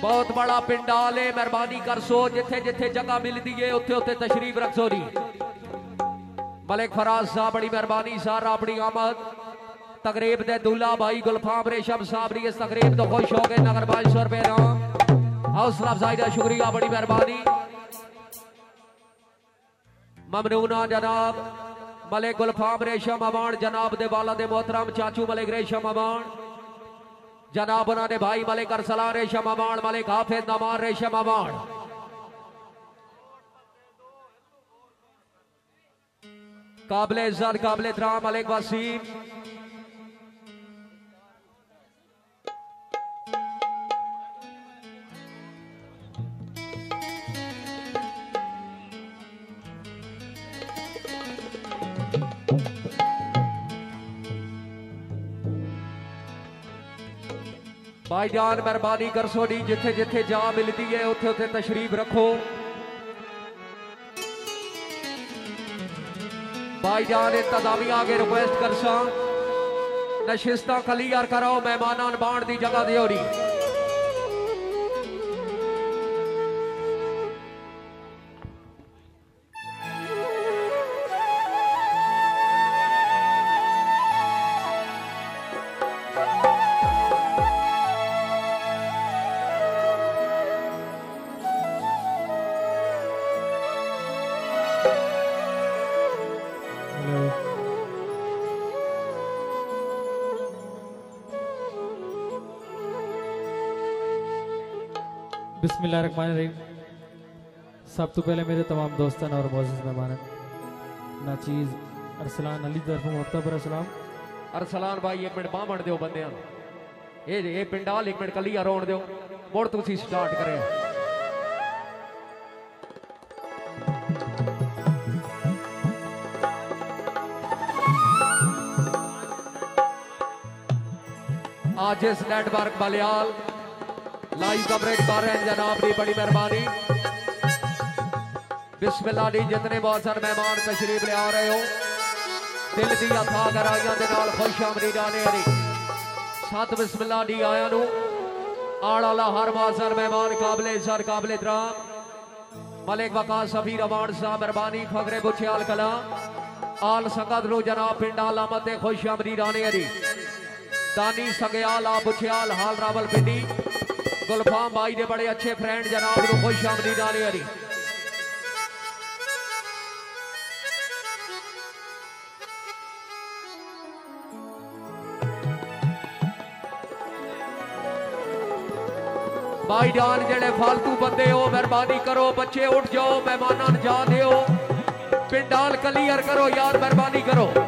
ਬਹੁਤ ਬੜਾ ਪਿੰਡਾਲ ਏ ਮਿਹਰਬਾਨੀ ਕਰ ਸੋ ਜਿੱਥੇ ਜਿੱਥੇ ਜਗ੍ਹਾ ਮਿਲਦੀ ਏ ਉੱਥੇ ਉੱਥੇ ਤਸ਼ਰੀਫ ਰੱਖੋ ਜੀ ਮਲਿਕ ਫਰਾਜ਼ ਸਾਹਿਬ ਬੜੀ ਮਿਹਰਬਾਨੀ ਸਰ ਆਪਣੀ ਆਮਦ ਤਕਰੀਬ ਦੇ ਦੁੱਲਾ ਭਾਈ ਗੁਲਫਾਮ ਰੇਸ਼ਮ ਸਾਹਿਬ ਦੀ ਇਸ ਤਕਰੀਬ ਤੋਂ ਖੁਸ਼ ਹੋ ਕੇ ਨਗਰ 500 ਰੁਪਏ ਨਾਮ ਹੌਸਲਾ ਅਫਜ਼ਾਈ ਦਾ ਸ਼ੁਕਰੀਆ ਬੜੀ ਮਿਹਰਬਾਨੀ ਮਮਨੂਨਾ ਜਨਾਬ ਮਲਿਕ ਗੁਲਫਾਮ ਰੇਸ਼ਮ ਅਵਾਨ ਜਨਾਬ ਦੇ ਵਾਲਾ ਦੇ मोहतरम ਚਾਚੂ ਮਲਿਕ ਰੇਸ਼ਮ ਅਵਾਨ जनाब ने भाई मलिक अरसला रेशम अबाण मलिक हाफिज नमान रेशम अबाण काबले इज़्ज़त, काबले द्राम मलिक वसीम। ਭਾਈਜਾਨ ਮਿਹਰਬਾਨੀ ਕਰ ਸੋਡੀ, ਜਿੱਥੇ ਜਿੱਥੇ ਜਾ ਮਿਲਦੀ ਹੈ ਉੱਥੇ ਉੱਥੇ ਤਸ਼ਰੀਫ ਰੱਖੋ। ਭਾਈਜਾਨ ਇੰਤਜ਼ਾਮੀਆਂ ਅਗੇ ਰਿਕੁਐਸਟ ਕਰਸਾਂ। ਨਸ਼ਿਸਤਾਂ ਕਲੀਅਰ ਕਰਾਓ, ਮਹਿਮਾਨਾਂ ਨਿਬਾਣ ਦੀ ਜਗ੍ਹਾ ਦਿਓਰੀ। बिस्मिल्लाह रकमान रहीम सब तो पहले मेरे तमाम दोस्तान और मोजिज मेहमान नाचीज अरसलान अली तरफों मुफ्ताबर असलाम अरसलान भाई, एक मिनट बाह मड़ दो बंद पिंड डाल एक मिनट कलिया रोन दो मुड़ तुम स्टार्ट करें आज इस नेटवर्क बलियाल लाइव कवरेज कर रहे हैं जनाब की बड़ी मेहरबानी। बिस्मिल्ला जी, जितने मौसम मेहमान तशरीफ़ ले आ रहे हो। दिल की अथा कराइया के नाल खुश आमदी जाने सत बिस्मिल्ला जी आया नु। हर मासर मेहमान काबले सर, काबले तराम मलिक बका सफी रवान साहब मेहरबानी फकरे बुछयाल कला। आल संगत नु जनाब पिंड आलामत खुश आमदी राने हरी। दानी सगयाल आ बुछयाल हाल रावल पिंडी। ਗੁਲਫਾਮ ਬਾਈ ਦੇ ਬੜੇ ਅੱਛੇ ਫਰੈਂਡ ਜਨਾਬ ਨੂੰ ਖੁਸ਼ ਆਮਦੀਦ ਆਲੇ ਵਾਲੀ ਭਾਈ ਜਾਨ ਜਿਹੜੇ ਫालतू ਬੰਦੇ ਹੋ, ਮਿਹਰਬਾਨੀ ਕਰੋ, ਬੱਚੇ ਉੱਠ ਜਾਓ, ਮਹਿਮਾਨਾਂ ਨੂੰ ਜਾ ਦਿਓ। ਪਿੰਡਾਂ ਪਿੰਡਾਲ ਕਲੀਅਰ ਕਰੋ, ਯਾਰ, ਮਿਹਰਬਾਨੀ ਕਰੋ।